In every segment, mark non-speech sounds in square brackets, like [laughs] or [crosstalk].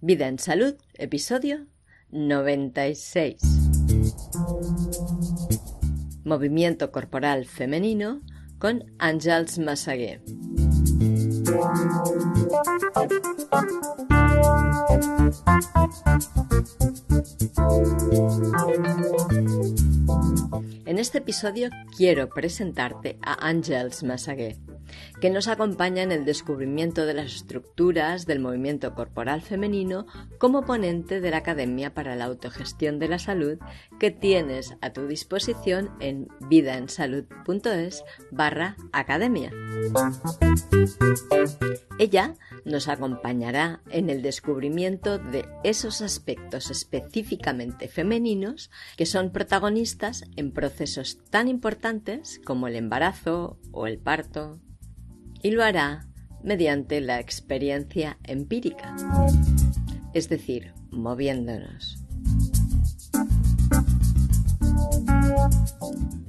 Vida en Salud, episodio 96. Movimiento corporal femenino con Àngels Massaguer. En este episodio quiero presentarte a Àngels Massaguer que nos acompaña en el descubrimiento de las estructuras del movimiento corporal femenino como ponente de la Academia para la Autogestión de la Salud que tienes a tu disposición en vidaensalud.es barra academia. Ella nos acompañará en el descubrimiento de esos aspectos específicamente femeninos que son protagonistas en procesos tan importantes como el embarazo o el parto, y lo hará mediante la experiencia empírica, es decir, moviéndonos.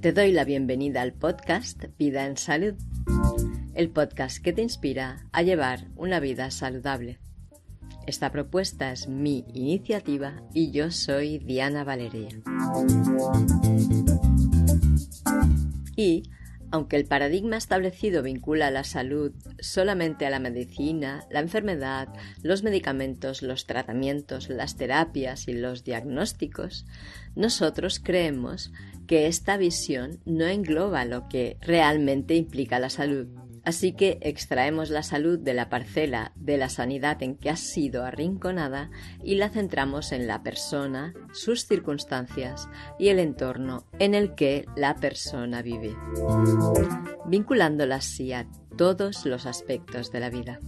Te doy la bienvenida al podcast Vida en Salud, el podcast que te inspira a llevar una vida saludable. Esta propuesta es mi iniciativa y yo soy Diana Valeria. Y aunque el paradigma establecido vincula la salud solamente a la medicina, la enfermedad, los medicamentos, los tratamientos, las terapias y los diagnósticos, nosotros creemos que esta visión no engloba lo que realmente implica la salud Así que extraemos la salud de la parcela de la sanidad en que ha sido arrinconada y la centramos en la persona, sus circunstancias y el entorno en el que la persona vive, vinculándola así a todos los aspectos de la vida.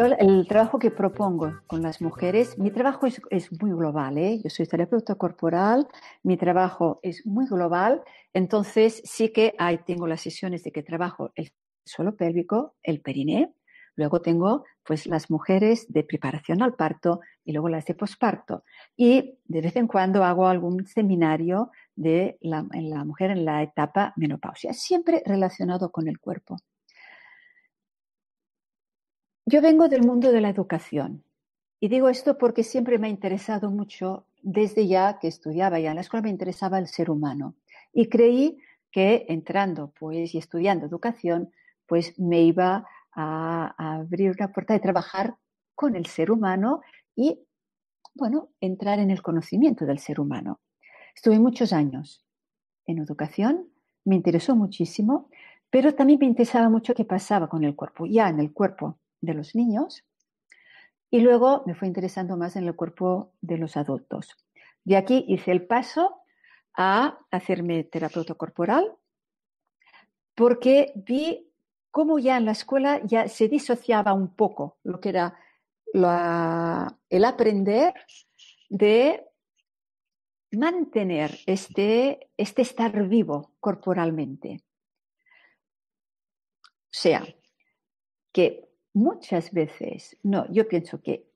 Yo el trabajo que propongo con las mujeres, mi trabajo es, muy global, ¿eh? yo soy terapeuta corporal, mi trabajo es muy global, entonces sí que hay, tengo las sesiones de que trabajo el suelo pélvico, el periné, luego tengo pues las mujeres de preparación al parto y luego las de posparto. Y de vez en cuando hago algún seminario de la, la mujer en la etapa menopausia, siempre relacionado con el cuerpo. Yo vengo del mundo de la educación y digo esto porque siempre me ha interesado mucho, desde ya que estudiaba ya en la escuela, me interesaba el ser humano y creí que entrando pues y estudiando educación, pues me iba a, abrir una puerta de trabajar con el ser humano y, bueno, entrar en el conocimiento del ser humano. Estuve muchos años en educación, me interesó muchísimo, pero también me interesaba mucho qué pasaba con el cuerpo, ya en el cuerpo de los niños y luego me fue interesando más en el cuerpo de los adultos. De aquí hice el paso a hacerme terapeuta corporal porque vi cómo ya en la escuela ya se disociaba un poco lo que era el aprender de mantener este, este estar vivo corporalmente. O sea, que muchas veces, no, yo pienso que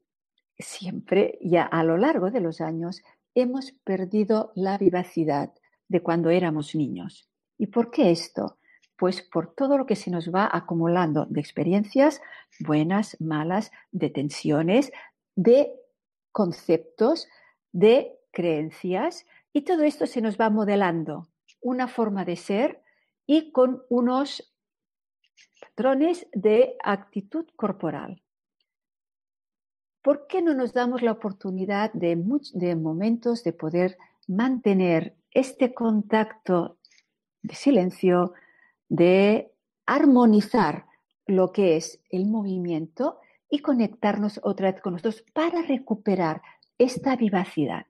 siempre, ya a lo largo de los años, hemos perdido la vivacidad de cuando éramos niños. ¿Y por qué esto? Pues por todo lo que se nos va acumulando de experiencias buenas, malas, de tensiones, de conceptos, de creencias, y todo esto se nos va modelando una forma de ser y con unos patrones de actitud corporal. ¿Por qué no nos damos la oportunidad de, de momentos de poder mantener este contacto de silencio, de armonizar lo que es el movimiento y conectarnos otra vez con nosotros para recuperar esta vivacidad,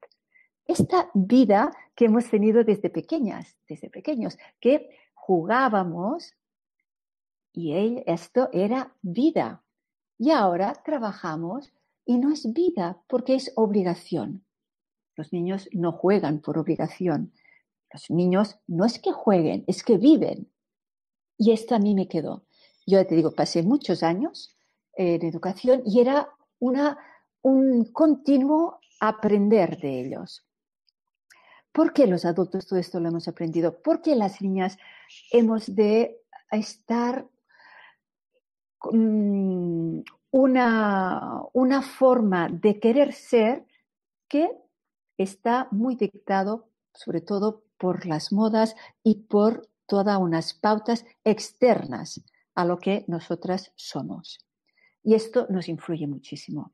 esta vida que hemos tenido desde pequeñas, desde pequeños, que jugábamos y esto era vida. Y ahora trabajamos y no es vida porque es obligación. Los niños no juegan por obligación. Los niños no es que jueguen, es que viven. Y esto a mí me quedó. Yo te digo, pasé muchos años en educación y era una, un continuo aprender de ellos. ¿Por qué los adultos todo esto lo hemos aprendido? ¿Por qué las niñas hemos de estar una, una forma de querer ser que está muy dictado sobre todo por las modas y por todas unas pautas externas a lo que nosotras somos. Y esto nos influye muchísimo.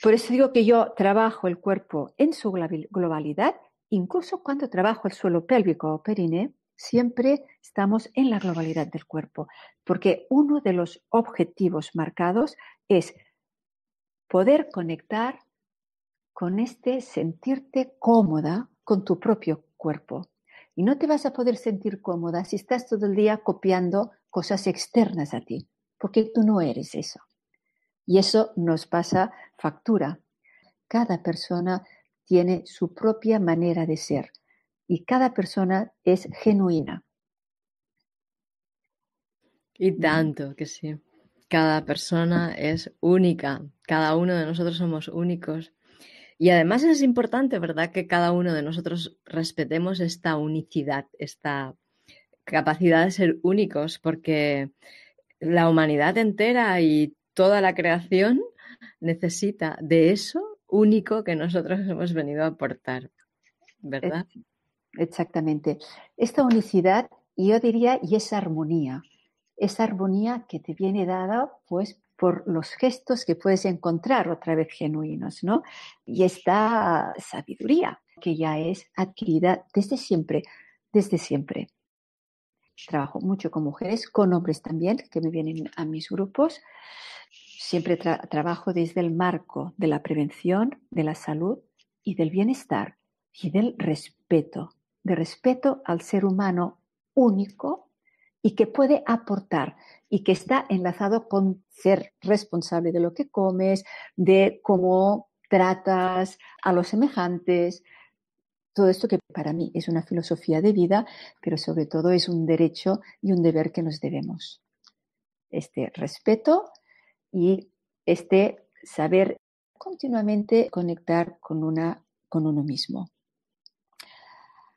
Por eso digo que yo trabajo el cuerpo en su globalidad, incluso cuando trabajo el suelo pélvico o perine, siempre estamos en la globalidad del cuerpo, porque uno de los objetivos marcados es poder conectar con este sentirte cómoda con tu propio cuerpo. Y no te vas a poder sentir cómoda si estás todo el día copiando cosas externas a ti, porque tú no eres eso. Y eso nos pasa factura. Cada persona tiene su propia manera de ser y cada persona es genuina. Y tanto que sí. Cada persona es única, cada uno de nosotros somos únicos y además es importante, ¿verdad?, que cada uno de nosotros respetemos esta unicidad, esta capacidad de ser únicos, porque la humanidad entera y toda la creación necesita de eso único que nosotros hemos venido a aportar, ¿verdad? Exactamente. Esta unicidad, yo diría, y esa armonía, esa armonía que te viene dada, pues, por los gestos que puedes encontrar otra vez genuinos, ¿no? Y esta sabiduría que ya es adquirida desde siempre, desde siempre. Trabajo mucho con mujeres, con hombres también, que me vienen a mis grupos. Siempre trabajo desde el marco de la prevención, de la salud y del bienestar y del respeto, de respeto al ser humano único y que puede aportar y que está enlazado con ser responsable de lo que comes, de cómo tratas a los semejantes. Todo esto que para mí es una filosofía de vida, pero sobre todo es un derecho y un deber que nos debemos. Este respeto y este saber continuamente conectar con, una, con uno mismo.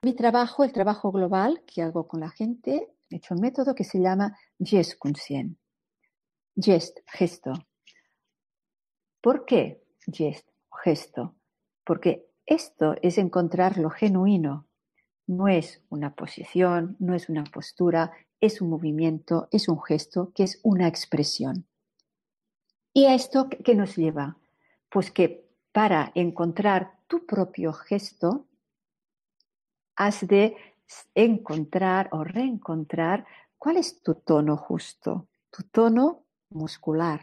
Mi trabajo, el trabajo global que hago con la gente, he hecho un método que se llama Gest Conscient. Gest, gesto. ¿Por qué gest, gesto? Porque esto es encontrar lo genuino. No es una posición, no es una postura, es un movimiento, es un gesto, que es una expresión. ¿Y a esto qué nos lleva? Pues que para encontrar tu propio gesto, has de encontrar o reencontrar cuál es tu tono justo, tu tono muscular.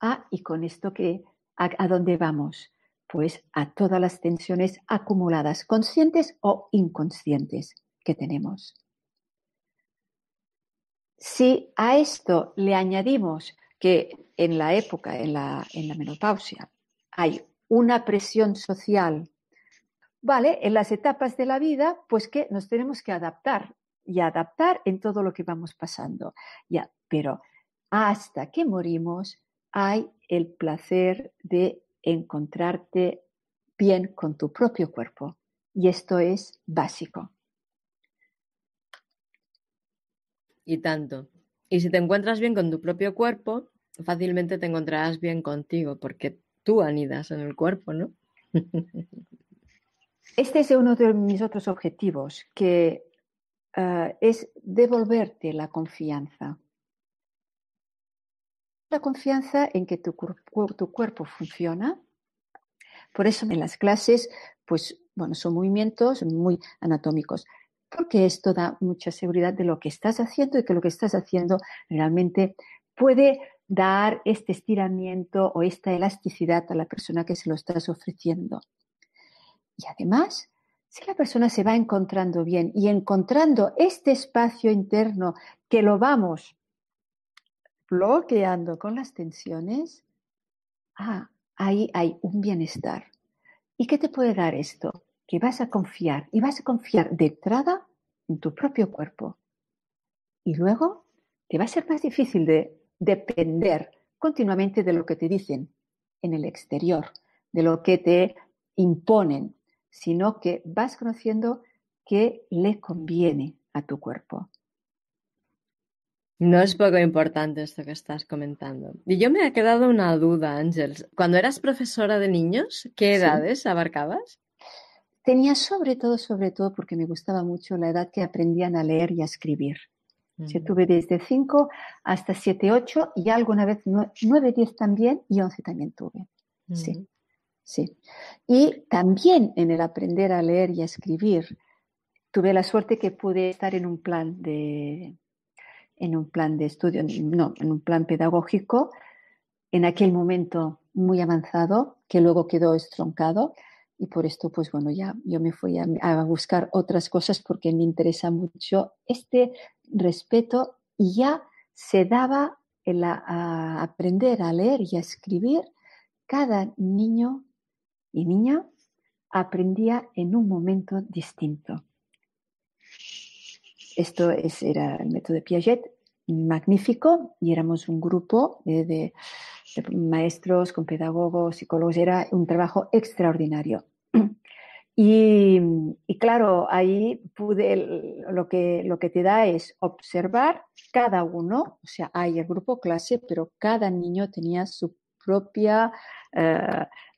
Ah, y con esto que, ¿a, dónde vamos? Pues a todas las tensiones acumuladas, conscientes o inconscientes que tenemos. Si a esto le añadimos que en la época, en la, en la menopausia, hay una presión social Vale, en las etapas de la vida, pues que nos tenemos que adaptar y adaptar en todo lo que vamos pasando. Ya, pero hasta que morimos hay el placer de encontrarte bien con tu propio cuerpo. Y esto es básico. Y tanto. Y si te encuentras bien con tu propio cuerpo, fácilmente te encontrarás bien contigo, porque tú anidas en el cuerpo, ¿no? [laughs] Este es uno de mis otros objetivos, que eh, es devolverte la confianza. La confianza en que tu, tu, cuerpo funciona. Por eso en las clases, pues, bueno, son movimientos muy anatómicos, porque esto da mucha seguridad de lo que estás haciendo y que lo que estás haciendo realmente puede dar este estiramiento o esta elasticidad a la persona que se lo estás ofreciendo. Y además, si la persona se va encontrando bien y encontrando este espacio interno que lo vamos bloqueando con las tensiones, ah, ahí hay un bienestar. ¿Y qué te puede dar esto? Que vas a confiar y vas a confiar de entrada en tu propio cuerpo. Y luego te va a ser más difícil de depender continuamente de lo que te dicen en el exterior, de lo que te imponen, sino que vas conociendo qué le conviene a tu cuerpo. No es poco importante esto que estás comentando. Y yo me ha quedado una duda, Ángel. Cuando eras profesora de niños, ¿qué edades abarcabas? Tenía sobre todo, sobre todo, porque me gustaba mucho la edad que aprendían a leer y a escribir. tuve desde 5 hasta 7, 8 y alguna vez 9, 10 también y 11 también tuve. Sí, sí. Y también en el aprender a leer y a escribir, tuve la suerte que pude estar en un plan de, en un plan de estudio, no, en un plan pedagógico, en aquel momento muy avanzado, que luego quedó estroncado. Y por esto, pues bueno, ya yo me fui a, buscar otras cosas porque me interesa mucho este respeto y ya se daba el a aprender a leer y a escribir. Cada niño y niña aprendía en un momento distinto. Esto era el método de Piaget, magnífico, y éramos un grupo de, maestros con pedagogos, psicólogos, era un trabajo extraordinario. Y, claro, ahí pude, lo que, lo que te da es observar cada uno, o sea, hay el grupo clase, pero cada niño tenía su propia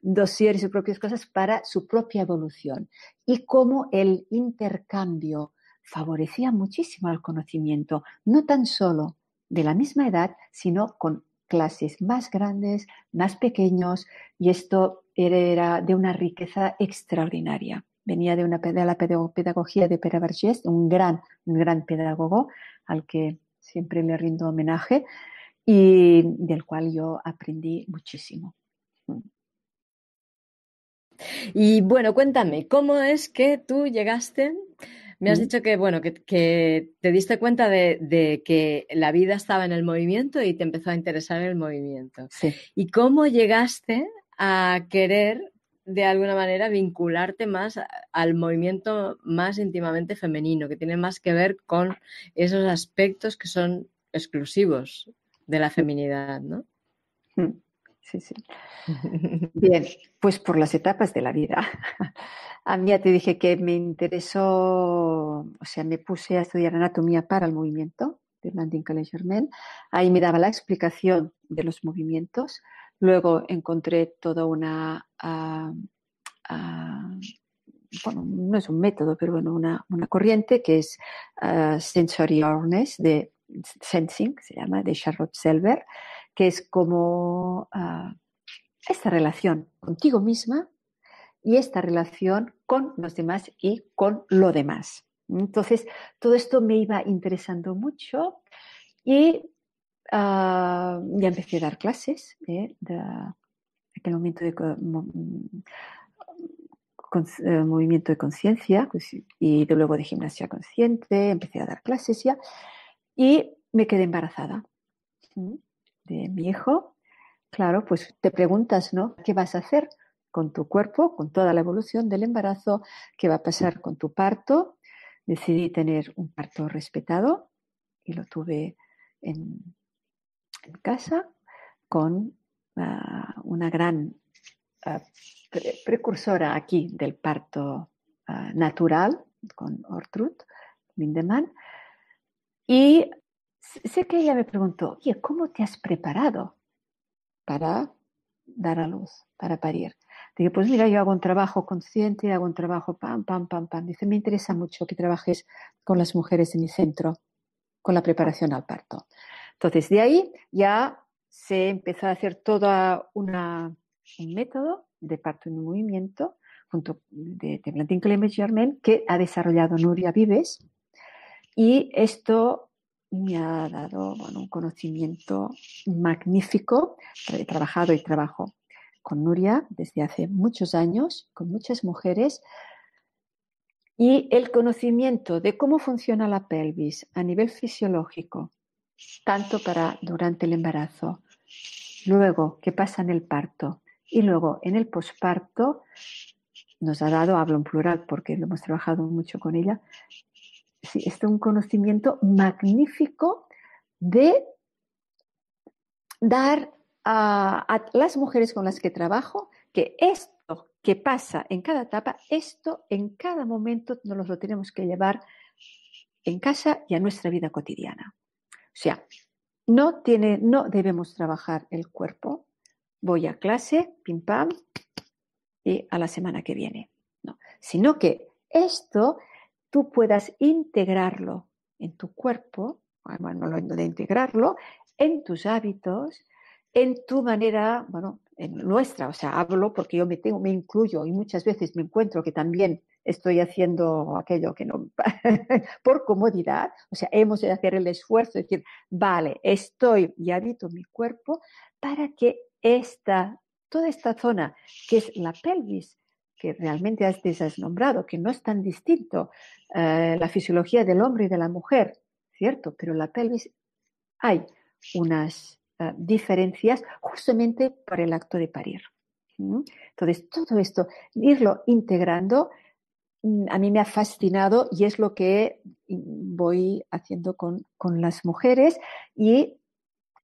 dossier y sus propias cosas para su propia evolución. Y cómo el intercambio favorecía muchísimo al conocimiento, no tan solo de la misma edad, sino con clases más grandes, más pequeños, y esto era de una riqueza extraordinaria. Venía de, una, de la pedagogía de Pere Vergés, un gran, un gran pedagogo al que siempre le rindo homenaje y del cual yo aprendí muchísimo. Y bueno, cuéntame, ¿cómo es que tú llegaste me has dicho que, bueno, que, te diste cuenta de, que la vida estaba en el movimiento y te empezó a interesar el movimiento. Sí. ¿Y cómo llegaste a querer, de alguna manera, vincularte más al movimiento más íntimamente femenino, que tiene más que ver con esos aspectos que son exclusivos de la feminidad, ¿no? Mm, sí, sí. [laughs] Bien, pues por las etapas de la vida. [laughs] A mí ya te dije que me interesó, o sea, me puse a estudiar anatomía para el movimiento de Landing College Germain. Ahí me daba la explicación de los movimientos. Luego encontré toda una, ah, bueno, no es un método, pero bueno, una, corriente que es uh, Sensory Awareness de Sensing, se llama, de Charlotte Selber, que es como esta relación contigo misma y esta relación con los demás y con lo demás. Entonces, todo esto me iba interesando mucho y ah, ya empecé a dar clases ¿eh? de aquel momento eh, movimiento de conciencia pues, y luego de gimnasia consciente, empecé a dar clases ya y me quedé embarazada de mi hijo. Claro, pues te preguntas, ¿no? ¿Qué vas a hacer? con tu cuerpo, con toda la evolución del embarazo, qué va a pasar con tu parto. Decidí tener un parto respetado y lo tuve en, casa con ah, una gran ah, precursora aquí del parto ah, natural, con Ortrud Lindemann. Y sé que ella me preguntó, oye, ¿cómo te has preparado para dar a luz, para parir? Digo, pues mira, yo hago un trabajo consciente, hago un trabajo pam, pam, pam, pam. Dice, me interesa mucho que trabajes con las mujeres en mi centro, con la preparación al parto. Entonces, de ahí ya se empezó a hacer todo un método de parto en movimiento junto de, de Plantin Germain que ha desarrollado Nuria Vives y esto me ha dado un conocimiento magnífico. He trabajado y trabajo con Nuria desde hace muchos años, con muchas mujeres, y el conocimiento de cómo funciona la pelvis a nivel fisiológico, tanto para durante el embarazo, luego qué pasa en el parto y luego en el posparto, nos ha dado, hablo en plural porque lo hemos trabajado mucho con ella, sí, es un conocimiento magnífico de dar a, las mujeres con las que trabajo que esto que pasa en cada etapa, esto en cada momento nos lo tenemos que llevar en casa y a nuestra vida cotidiana. O sea, no, tiene, no debemos trabajar el cuerpo. Voy a clase, pim pam, y a la semana que viene. No, sino que esto tú puedas integrarlo en tu cuerpo, bueno, de integrarlo en tus hábitos, en tu manera, bueno, en nuestra, o sea, hablo porque yo me tengo, me incluyo y muchas veces me encuentro que también estoy haciendo aquello que no, [laughs] por comodidad, o sea, hemos de hacer el esfuerzo de decir, vale, estoy y habito mi cuerpo para que esta, toda esta zona, que es la pelvis, que realmente has nombrado, que no es tan distinto eh, la fisiología del hombre y de la mujer, ¿cierto? Pero la pelvis hay unas eh, diferencias justamente por el acto de parir. Entonces, todo esto, irlo integrando, mm, a mí me ha fascinado y es lo que voy haciendo con, las mujeres y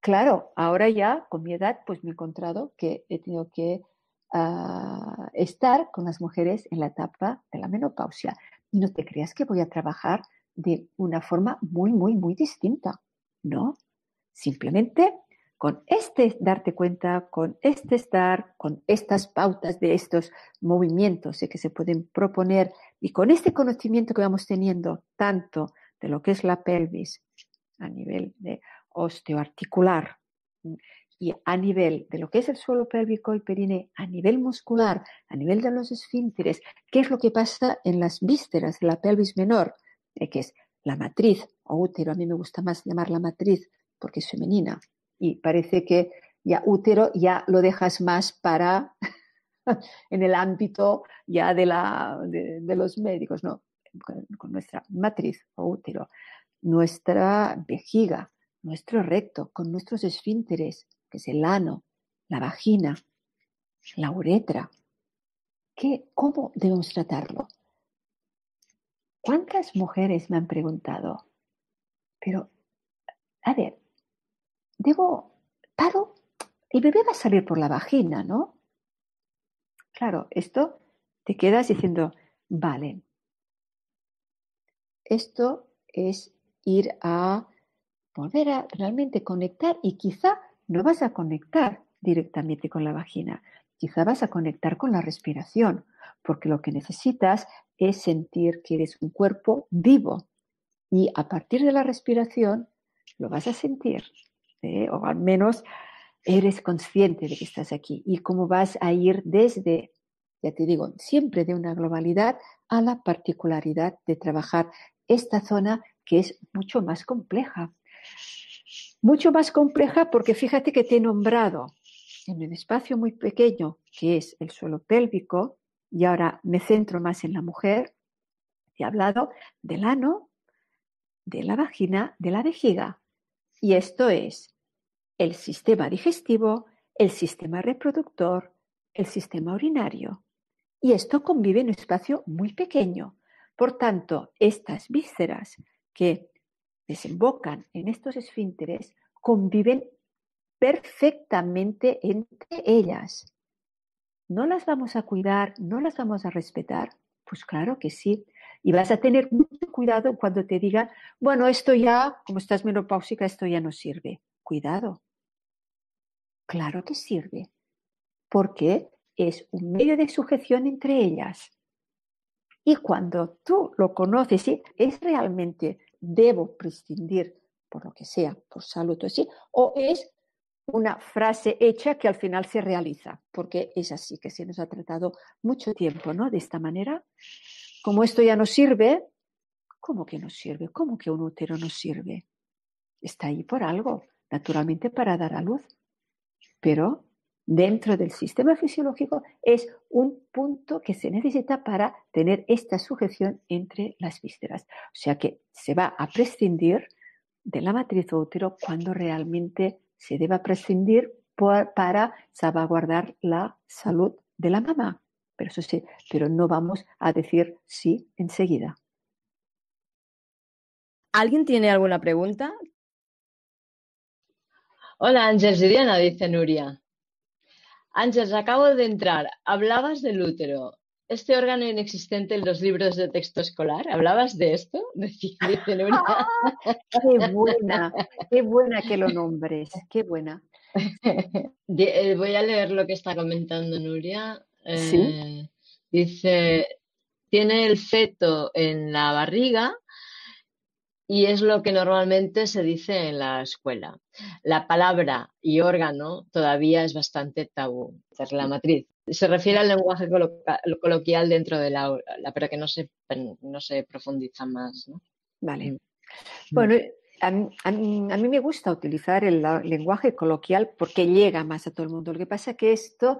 claro, ahora ya con mi edad pues me he encontrado que he tenido que ah, estar con las mujeres en la etapa de la menopausia. Y no te creas que voy a trabajar de una forma muy, muy, muy distinta. No, simplemente con este darte cuenta, con este estar, con estas pautas de estos movimientos que se pueden proponer y con este conocimiento que vamos teniendo tanto de lo que es la pelvis a nivel de osteoarticular y a nivel de lo que es el suelo pélvico y perine, a nivel muscular, a nivel de los esfínteres, qué es lo que pasa en las vísceras de la pelvis menor, eh, que es la matriz o útero, a mí me gusta más llamarla matriz porque es femenina, y parece que ya útero ya lo dejas más para [laughs] en el ámbito ya de, la, de, los médicos, no, con, nuestra matriz o útero, nuestra vejiga, nuestro recto, con nuestros esfínteres, que es el ano, la vagina, la uretra. ¿Qué, ¿Cómo debemos tratarlo? ¿Cuántas mujeres me han preguntado? Pero, a ver, debo, paro, el bebé va a salir por la vagina, ¿no? Claro, esto te quedas diciendo, vale, esto es ir a volver a realmente conectar y quizá no vas a conectar directamente con la vagina, quizá vas a conectar con la respiración, porque lo que necesitas es sentir que eres un cuerpo vivo y a partir de la respiración lo vas a sentir ¿eh? o al menos eres consciente de que estás aquí y cómo vas a ir desde, ya te digo, siempre de una globalidad a la particularidad de trabajar esta zona que es mucho más compleja. Mucho más compleja porque fíjate que te he nombrado en un espacio muy pequeño que es el suelo pélvico y ahora me centro más en la mujer. Te he hablado del ano, de la vagina, de la vejiga. Y esto es el sistema digestivo, el sistema reproductor, el sistema urinario. Y esto convive en un espacio muy pequeño. Por tanto, estas vísceras que desembocan en estos esfínteres conviven perfectamente entre ellas. ¿No las vamos a cuidar? ¿No las vamos a respetar? Pues claro que sí. Y vas a tener mucho cuidado cuando te digan, bueno, esto ya, como estás menopáusica, esto ya no sirve. Cuidado. Claro que sirve, porque es un medio de sujeción entre ellas. Y cuando tú lo conoces, ¿es realmente debo prescindir por lo que sea, por salud o así? ¿O es una frase hecha que al final se realiza? Porque es así que se nos ha tratado mucho tiempo, ¿no? De esta manera como esto ya no sirve, ¿cómo que no sirve? ¿Cómo que un útero no sirve? Está ahí por algo, naturalmente para dar a luz. Pero dentro del sistema fisiológico es un punto que se necesita para tener esta sujeción entre las vísceras. O sea que se va a prescindir de la matriz o útero cuando realmente se deba prescindir para salvaguardar la salud de la mamá pero eso sí, pero no vamos a decir sí enseguida. ¿Alguien tiene alguna pregunta? Hola, Ángel Diana, dice Nuria. Ángeles, acabo de entrar. Hablabas del útero. Este órgano inexistente en los libros de texto escolar. ¿Hablabas de esto? [laughs] [laughs] qué buena, qué buena que lo nombres, qué buena. [laughs] Eh, voy a leer lo que está comentando Nuria. Eh, dice, tiene el feto en la barriga y es lo que normalmente se dice en la escuela. La palabra y órgano todavía es bastante tabú. Es la matriz. Se refiere al lenguaje coloquial dentro del aula, pero que no se, no se profundiza más. ¿no? Vale. Mm. Bueno, a, mí me gusta utilizar el lenguaje coloquial porque llega más a todo el mundo. Lo que pasa es que esto,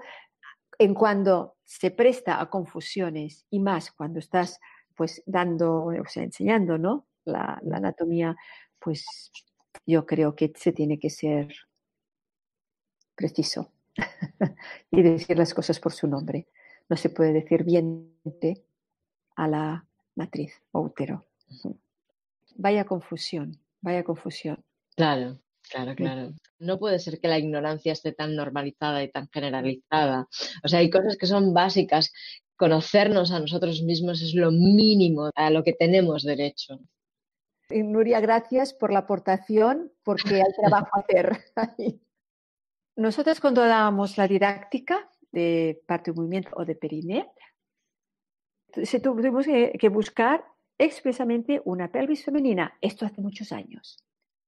en cuando se presta a confusiones y más cuando estás pues dando, o sea, enseñando, ¿no? La, anatomía, pues yo creo que se tiene que ser preciso [laughs] y decir las cosas por su nombre. No se puede decir viente a la matriz o útero. Vaya confusión, vaya confusión. Claro, claro, claro. No puede ser que la ignorancia esté tan normalizada y tan generalizada. O sea, hay cosas que son básicas. Conocernos a nosotros mismos es lo mínimo a lo que tenemos derecho. Nuria, gracias por la aportación, porque hay trabajo a hacer. [laughs] Nosotros cuando dábamos la didáctica de parte de movimiento o de periné, tuvimos que, buscar expresamente una pelvis femenina. Esto hace muchos años.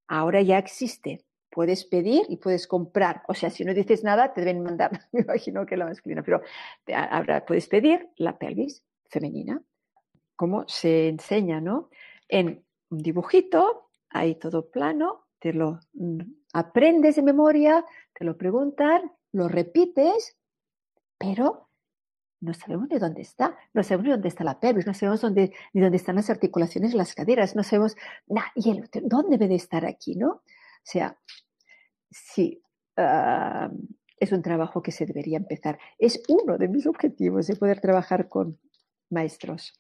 Ahora ya existe. Puedes pedir y puedes comprar. O sea, si no dices nada, te deben mandar, [laughs] me imagino que la masculina, pero ahora puedes pedir la pelvis femenina, como se enseña, ¿no? En un dibujito, ahí todo plano, te lo mm, aprendes de memoria, te lo preguntan, lo repites, pero no sabemos ni dónde está, no sabemos ni dónde está la pelvis, no sabemos dónde, ni dónde están las articulaciones, las caderas, no sabemos, nada, y el, dónde debe de estar aquí, ¿no? O sea, sí, ah, es un trabajo que se debería empezar. Es uno de mis objetivos de poder trabajar con maestros.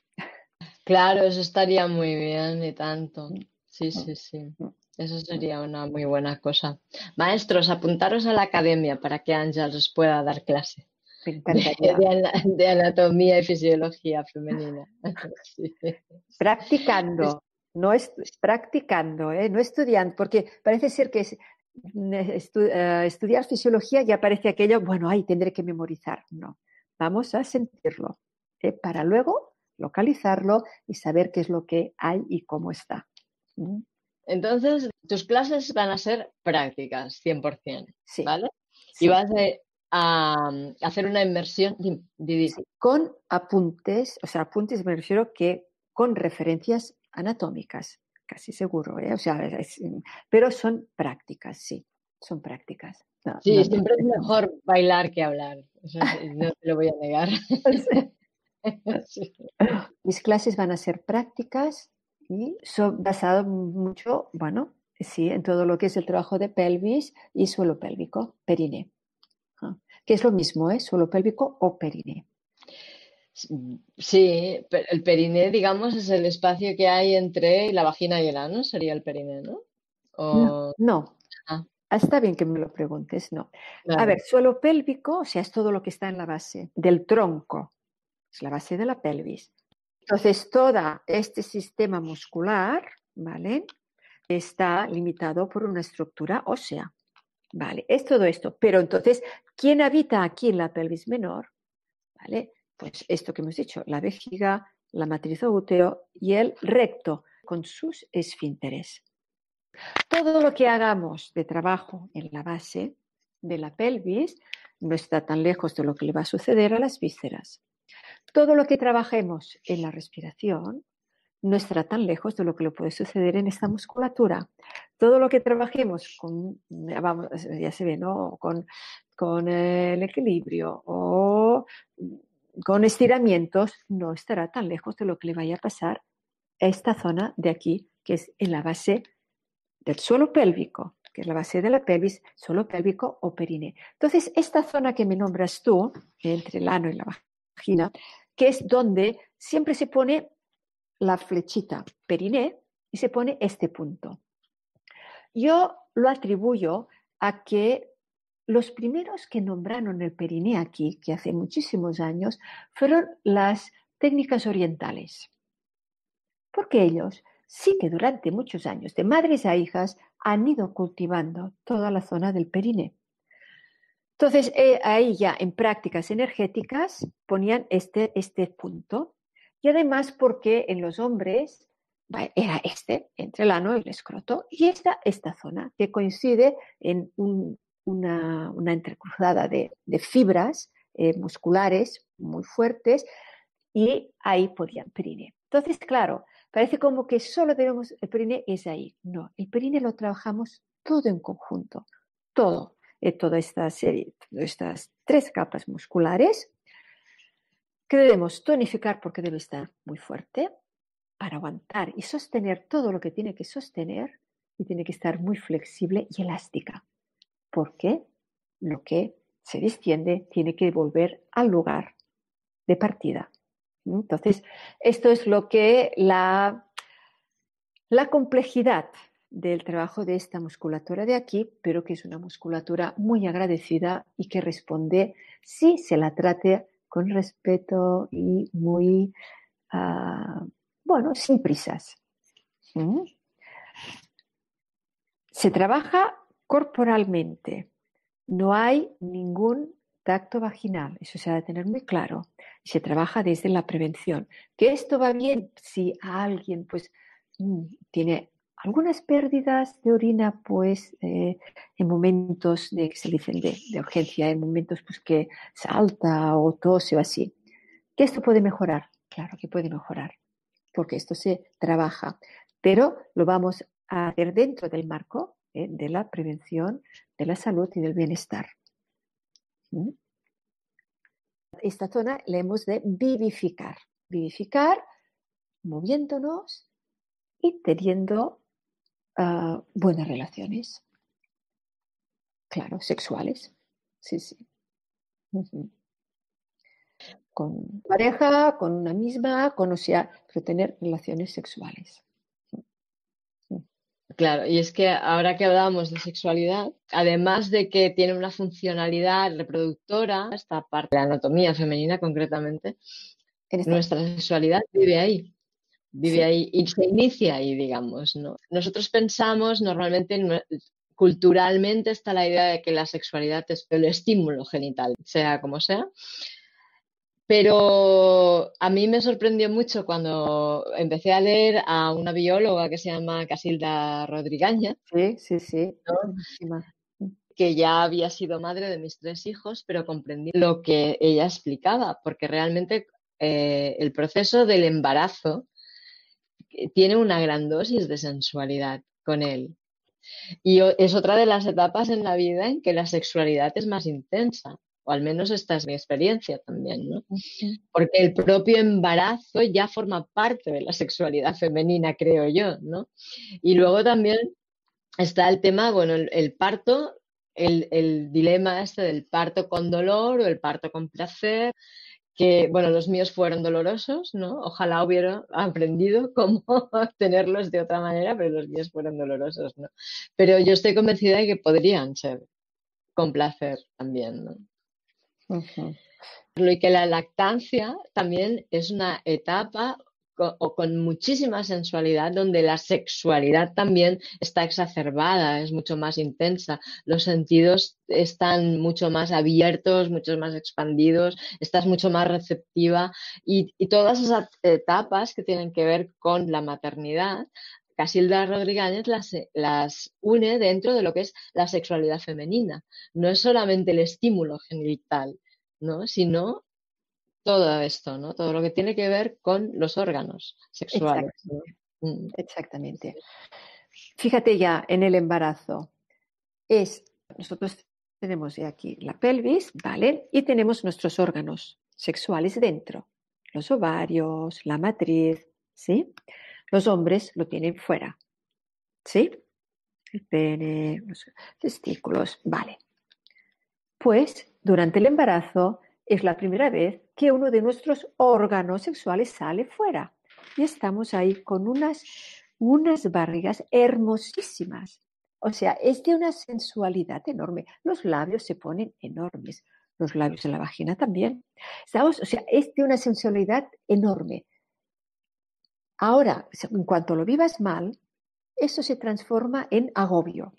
Claro, eso estaría muy bien y tanto. Sí, sí, sí. Eso sería una muy buena cosa. Maestros, apuntaros a la academia para que Ángel os pueda dar clase. De, anatomía y fisiología femenina. [laughs] Practicando, no es, practicando, ¿eh? no estudiando, porque parece ser que eh, estudiar fisiología ya parece aquello, bueno, ahí tendré que memorizar. No, vamos a sentirlo ¿eh? para luego localizarlo y saber qué es lo que hay y cómo está. Entonces, tus clases van a ser prácticas, 100%, sí. ¿vale? Y vas a, hacer una inmersión con apuntes, o sea, apuntes me refiero que con referencias anatómicas, casi seguro, ¿eh? o sea, pero son prácticas, sí, son prácticas. sí, siempre es mejor bailar que hablar, no te lo voy a negar. [laughs] [laughs] Mis clases van a ser prácticas y son basadas mucho, bueno, sí, en todo lo que es el trabajo de pelvis y suelo pélvico, periné. Ah, que es lo mismo, ¿eh? Suelo pélvico o periné. Sí, el periné, digamos, es el espacio que hay entre la vagina y el ano, sería el periné, ¿no? No. Ah. Está bien que me lo preguntes, no. A ver, suelo pélvico, o sea, es todo lo que está en la base del tronco es la base de la pelvis. Entonces, todo este sistema muscular, ¿vale? Está limitado por una estructura ósea, ¿vale? Es todo esto. Pero entonces, ¿quién habita aquí en la pelvis menor? ¿Vale? Pues esto que hemos dicho, la vejiga, la matriz útero y el recto con sus esfínteres. Todo lo que hagamos de trabajo en la base de la pelvis no está tan lejos de lo que le va a suceder a las vísceras. Todo lo que trabajemos en la respiración no estará tan lejos de lo que le puede suceder en esta musculatura. Todo lo que trabajemos con, ya se ve, ¿no? Con, con el equilibrio o con estiramientos no estará tan lejos de lo que le vaya a pasar a esta zona de aquí, que es en la base del suelo pélvico, que es la base de la pelvis, suelo pélvico o periné. Entonces, esta zona que me nombras tú, entre el ano y la que es donde siempre se pone la flechita periné y se pone este punto. Yo lo atribuyo a que los primeros que nombraron el periné aquí, que hace muchísimos años, fueron las técnicas orientales. Porque ellos sí que durante muchos años, de madres a hijas, han ido cultivando toda la zona del periné. Entonces, eh, ahí ya en prácticas energéticas ponían este, este punto. Y además porque en los hombres era este, entre el ano y el escroto, y esta, esta zona, que coincide en una, entrecruzada de, fibras eh, musculares muy fuertes, y ahí podían perine. Entonces, claro, parece como que solo debemos, el perine es ahí. No, el perine lo trabajamos todo en conjunto, todo, eh, toda esta serie, estas tres capas musculares que debemos tonificar porque debe estar muy fuerte, para aguantar y sostener todo lo que tiene que sostener y tiene que estar muy flexible y elástica, porque lo que se distiende tiene que volver al lugar de partida. Entonces, esto es lo que la complejidad del trabajo de esta musculatura de aquí, pero que es una musculatura muy agradecida y que responde si se la trate con respeto y muy ah, bueno, sin prisas. ¿Mm? Se trabaja corporalmente. No hay ningún tacto vaginal. Eso se ha de tener muy claro. Se trabaja desde la prevención. Que esto va bien si alguien pues mm, tiene algunas pérdidas de orina pues eh, en momentos de que se dicen de, de, urgencia, en momentos pues que salta o tose o así. Que esto puede mejorar. Claro que puede mejorar porque esto se trabaja, pero lo vamos a hacer dentro del marco ¿eh? de la prevención de la salud y del bienestar. ¿Mm? Esta zona la hemos de vivificar, vivificar moviéndonos y teniendo ah, buenas relaciones, claro, sexuales. Sí, sí. Con pareja, con una misma, con, o sea, pero tener relaciones sexuales. Claro, y es que ahora que hablábamos de sexualidad, además de que tiene una funcionalidad reproductora, esta parte de la anatomía femenina concretamente, nuestra sexualidad vive ahí, vive ahí y se inicia ahí, digamos, ¿no? Nosotros pensamos normalmente, culturalmente está la idea de que la sexualidad es el estímulo genital, sea como sea, pero a mí me sorprendió mucho cuando empecé a leer a una bióloga que se llama Casilda Rodrigaña. Sí, sí, sí. Que ya había sido madre de mis tres hijos, pero comprendí lo que ella explicaba, porque realmente eh, el proceso del embarazo tiene una gran dosis de sensualidad con él. Y es otra de las etapas en la vida en que la sexualidad es más intensa o al menos esta es mi experiencia también, ¿no? Porque el propio embarazo ya forma parte de la sexualidad femenina, creo yo, ¿no? Y luego también está el tema, bueno, el, parto, el, el, dilema este del parto con dolor o el parto con placer, que, bueno, los míos fueron dolorosos, ¿no? Ojalá hubiera aprendido [laughs] cómo tenerlos de otra manera, pero los míos fueron dolorosos, ¿no? Pero yo estoy convencida de que podrían ser con placer también, ¿no? Y que la lactancia también es una etapa o con muchísima sensualidad, donde la sexualidad también está exacerbada, es mucho más intensa, los sentidos están mucho más abiertos, mucho más expandidos, estás mucho más receptiva y, y todas esas etapas que tienen que ver con la maternidad Casilda Rodríguez las, las, une dentro de lo que es la sexualidad femenina. No es solamente el estímulo genital, ¿no? sino todo esto, ¿no? todo lo que tiene que ver con los órganos sexuales. Mm. Exactamente. Fíjate ya en el embarazo. Es, nosotros tenemos aquí la pelvis, ¿vale? Y tenemos nuestros órganos sexuales dentro, los ovarios, la matriz, ¿sí? Los hombres lo tienen fuera. ¿Sí? El pene, los testículos. Vale. Pues durante el embarazo es la primera vez que uno de nuestros órganos sexuales sale fuera. Y estamos ahí con unas, unas barrigas hermosísimas. O sea, es de una sensualidad enorme. Los labios se ponen enormes, los labios en la vagina también. O sea, es de una sensualidad enorme. Ahora, en cuanto lo vivas mal, eso se transforma en agobio.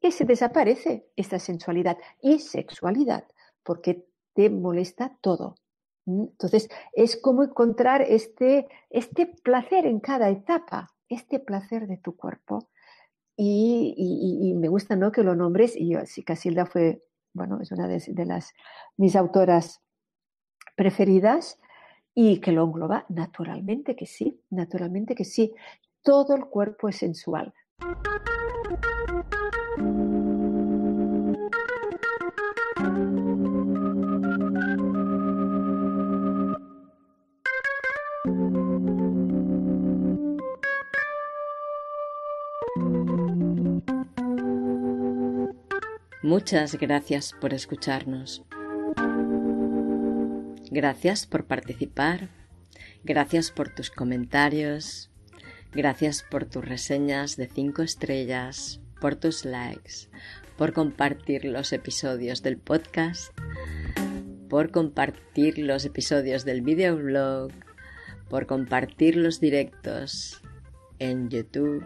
Y se desaparece esta sensualidad y sexualidad, porque te molesta todo. Entonces, es como encontrar este, este placer en cada etapa, este placer de tu cuerpo. Y, me gusta ¿no? que lo nombres, y yo, sí, Casilda fue, bueno, es una de, de las mis autoras preferidas, y que lo engloba naturalmente que sí, naturalmente que sí. Todo el cuerpo es sensual. Muchas gracias por escucharnos. Gracias por participar. Gracias por tus comentarios. Gracias por tus reseñas de 5 estrellas, por tus likes, por compartir los episodios del podcast, por compartir los episodios del videoblog, por compartir los directos en YouTube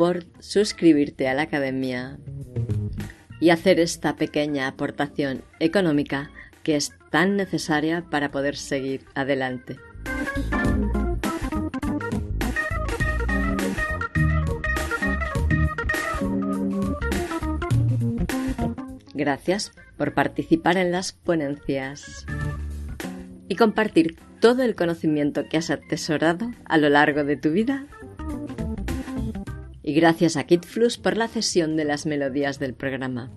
por suscribirte a la academia y hacer esta pequeña aportación económica que es tan necesaria para poder seguir adelante. Gracias por participar en las ponencias y compartir todo el conocimiento que has atesorado a lo largo de tu vida y gracias a KidFlux por la cesión de las melodías del programa.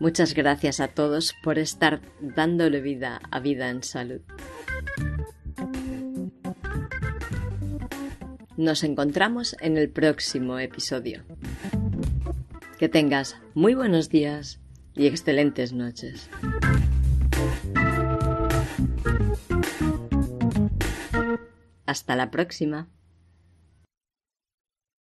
Muchas gracias a todos por estar dándole vida a vida en salud. Nos encontramos en el próximo episodio. Que tengas muy buenos días y excelentes noches. Hasta la próxima.